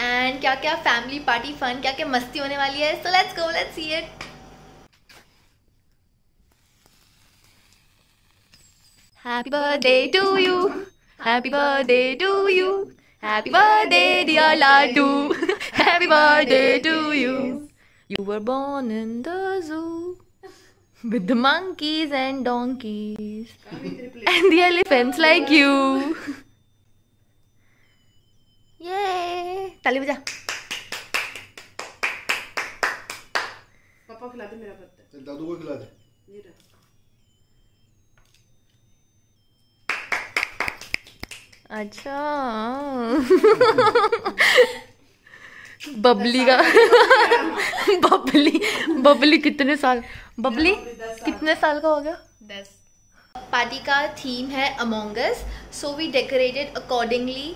And क्या क्या family party fun क्या क्या मस्ती होने वाली है? So let's go let's see it happy birthday to you happy birthday to you happy birthday dear Laddu happy birthday to you you were born in the zoo with the monkeys and donkeys. And the elephants like you. ताली बजा। पापा खिला दे मेरा पत्ता। चल दादू को खिला दे। ये रहा। अच्छा। बबली का बबली बबली कितने साल बबली कितने साल का हो गया? दस। पार्टी का थीम है Among Us so we decorated accordingly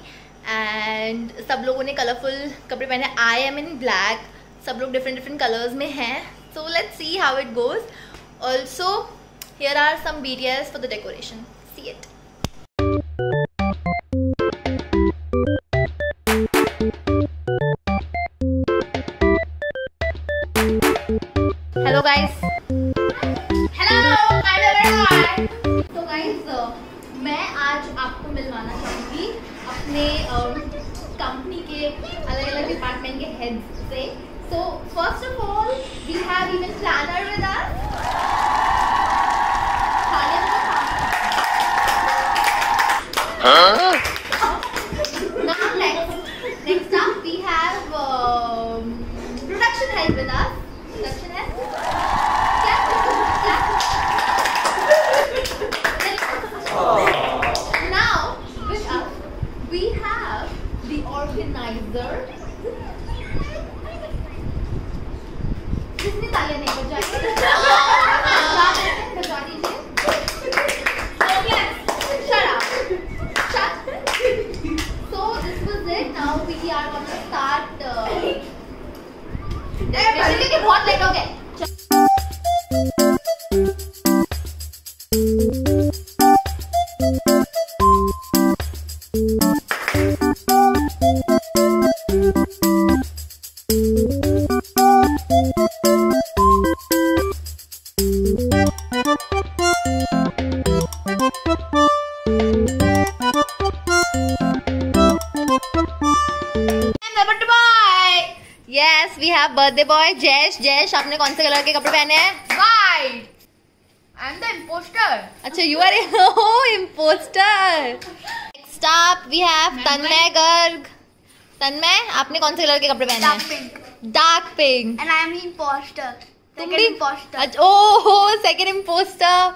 and सब लोगों ने कलरफुल कपड़े पहने. आई एम इन ब्लैक सब लोग डिफरेंट डिफरेंट कलर्स में हैं. So let see how it goes also here are some beads for the decoration see it hello guys अपने कंपनी के अलग अलग डिपार्टमेंट के हेड से। So first of all we have event planner with us Now बहुत late हो गए. Birthday boy Jayesh Jayesh आपने कौन से कलर के कपड़े पहने हैं? अच्छा you are oh next up we have Garg Tanmay आपने कौन से कलर के कपड़े पहने हैं? Dark pink and I am impostor second impostor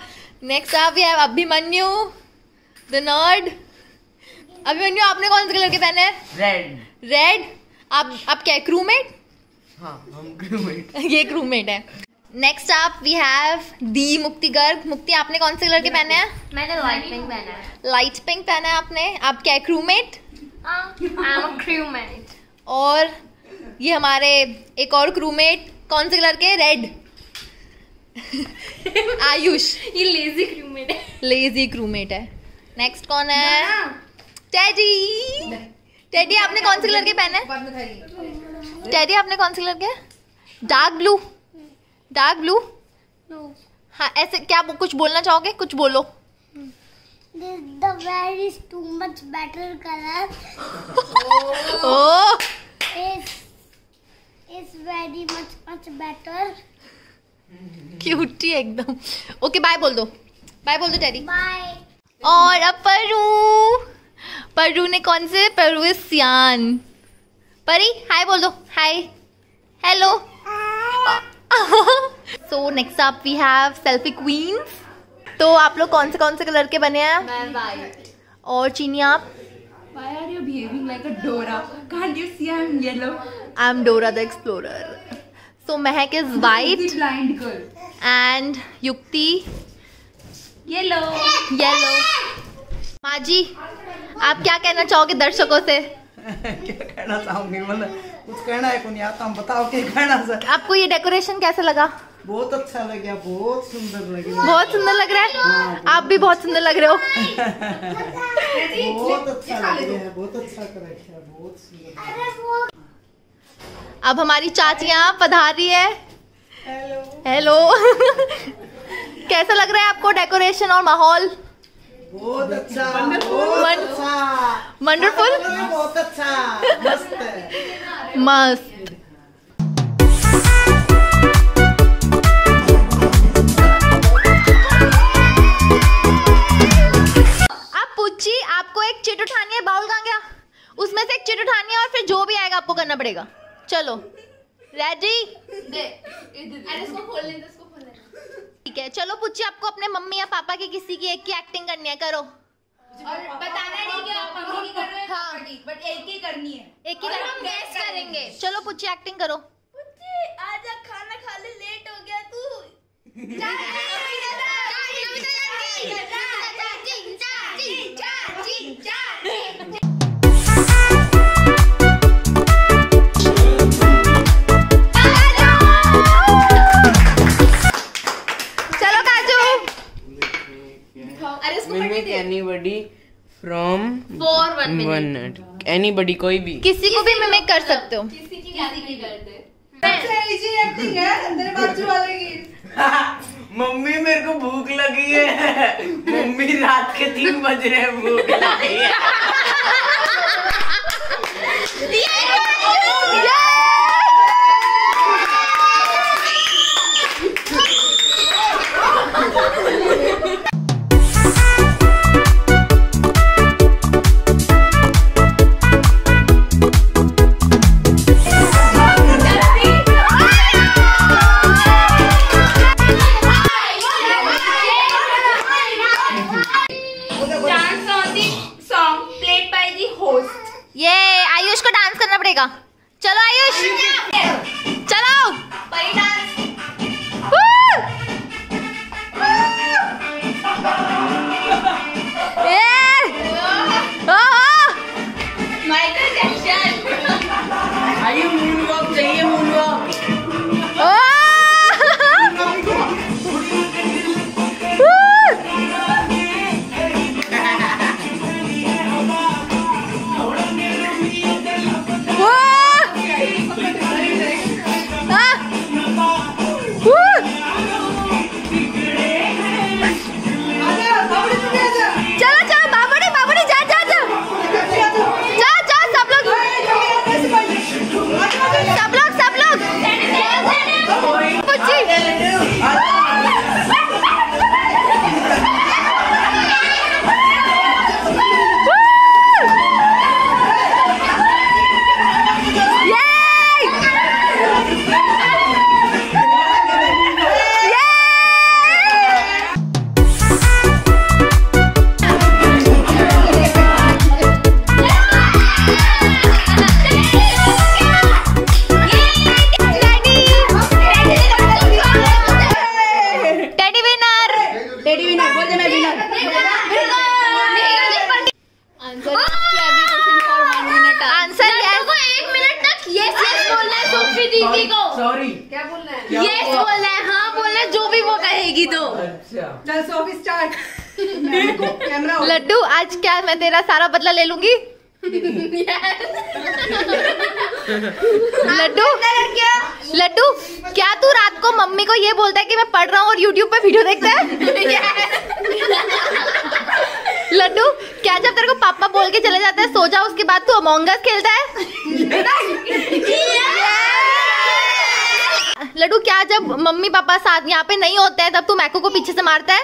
next up we have Abhimanyu the nerd Abhimanyu आपने कौन से कलर के पहने हैं? रेड रेड आप आप क्या क्रूमेट हाँ हम क्रूमेट ये क्रूमेट है. नेक्स्ट आप वी हैव दी मुक्ति गर्ग मुक्ति आपने कौन से कलर के पहने हैं? मैंने light pink पहना है. लाइट पिंक पहना है आपने. आप क्या है क्रूमेट a crewmate. और ये हमारे एक और क्रूमेट कौन से कलर के? रेड आयुष. ये lazy crewmate है. लेजी क्रूमेट है. नेक्स्ट कौन है? टेडी टेडी आपने कौन से कलर के पहने बाद टेडी आपने कौन से कलर के डार्क ब्लू डार्क ब्लू हाँ ऐसे क्या कुछ बोलना चाहोगे? कुछ बोलो. This the very is too much better color. Oh Is is very much much better. Cutie एकदम. ओके बाय बोल दो. बाय बोल दो टेडी बाय और अब परू परू ने कौन से? परू सियान परी हाय बोल दो hi hello so next up we have selfie queens तो आप लोग कौन से कौन से कलर के बने हैं? मैं और चीनी आप? Why are you behaving like a Dora? Can't you see I'm yellow? I am Dora the explorer so Mahak is white The blind girl. And Yukti Yellow. Yellow माँ जी आप क्या कहना चाहोगे दर्शकों से? क्या कहना चाहूँगी? मतलब कुछ कहना है को नहीं आता हम बताओ क्या कहना सर आपको ये डेकोरेशन कैसा लगा? बहुत अच्छा लगा बहुत सुंदर लगी बहुत सुंदर लग रहा है? आप भी बहुत सुंदर लग रहे हो। बहुत अच्छा लग रहा है बहुत अच्छा कर रखा है बहुत सुंदर। अब हमारी चाची यहाँ पधार रही है हेलो कैसा लग रहा है आपको डेकोरेशन और माहौल? बहुत अच्छा बहुत अच्छा। वंडरफुल बहुत अच्छा मस्त है। मस्त. आपको एक चिट उठानी है बाउल कहाँ गया उसमें से एक चिट उठानी है और फिर जो भी आएगा आपको करना पड़ेगा। चलो। रेडी ठीक है चलो पूछिए आपको अपने मम्मी या पापा के किसी की एक की एक्टिंग करनी है करो। और बताना नहीं कि आप मम्मी की कर रहे हो। हाँ। बट एक ही करनी है। एक ही हम गेस करेंगे। चलो पूछिए एक्टिंग करो। पूछिए आज खाना खा ले लेट हो गया तू। from for one one minute. Anybody कोई भी। किसी को भी मिमिक कर सकते हो। मम्मी मेरे को भूख लगी है। मम्मी रात के तीन बज रहे हैं भूख लगी है। ये आयुष को डांस करना पड़ेगा। चलो आयुष। चलो। मैं तेरा सारा बदला ले लूँगी लड्डू लड्डू क्या तू रात को मम्मी को ये बोलता है कि मैं पढ़ रहा हूँ और यूट्यूब पे वीडियो देखता है लड्डू क्या जब तेरे को पापा बोल के चले जाते हैं सो जा उसके बाद तू अमोंगस खेलता है लड्डू क्या जब मम्मी पापा साथ यहाँ पे नहीं होते हैं तब तू मैको को पीछे से मारता है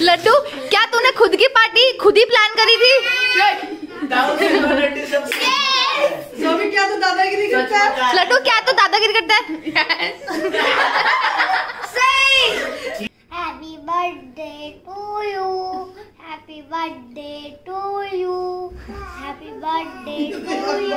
लड्डू, क्या तूने खुद की पार्टी, खुद ही प्लान करी थी? दादागिरी करता है लड्डू, क्या तो दादागिरी करता है? Happy birthday to you happy birthday to you happy birthday to you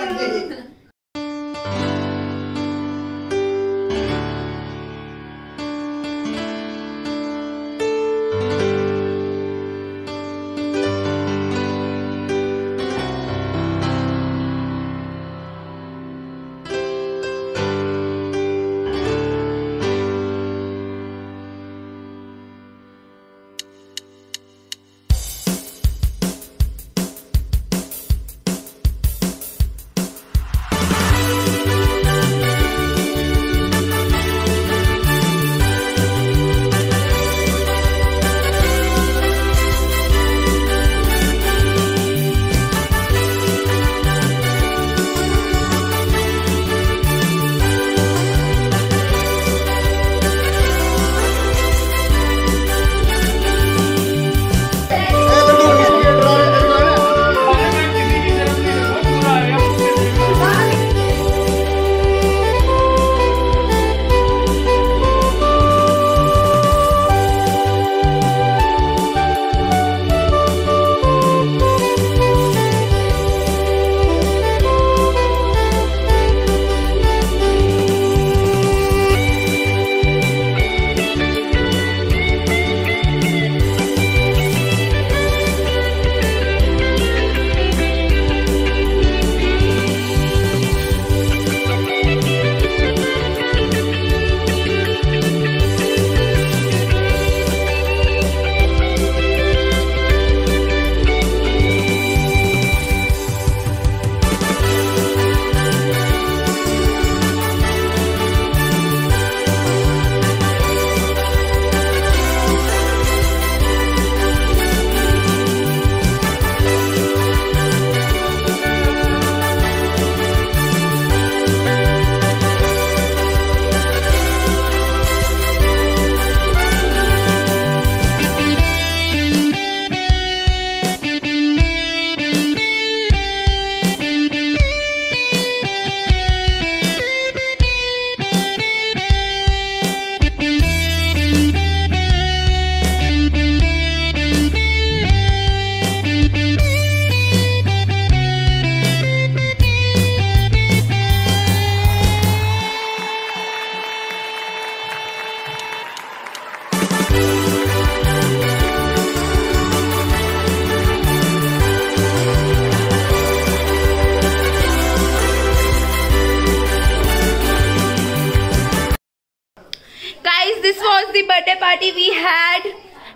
birthday party we had.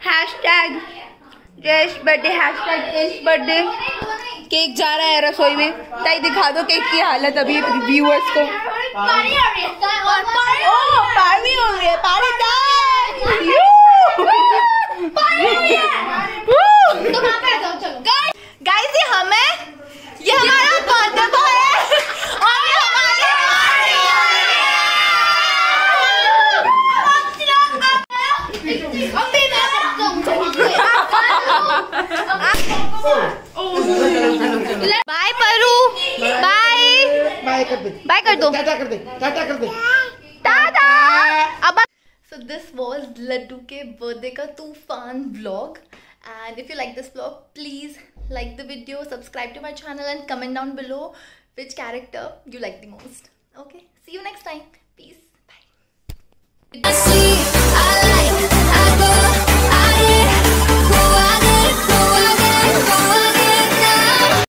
Hashtag Jayesh birthday hashtag Jayesh birthday cake जा रहा है रसोई में। ताई दिखा दो केक की हालत अभी व्यूअर्स को। रही है हो रही है टाटा कर दे टाटा कर दे टाटा अब So this was Laddu ke birthday ka tufan vlog and if you like this vlog please like the video subscribe to my channel and comment down below which character you like the most okay see you next time peace bye See, I like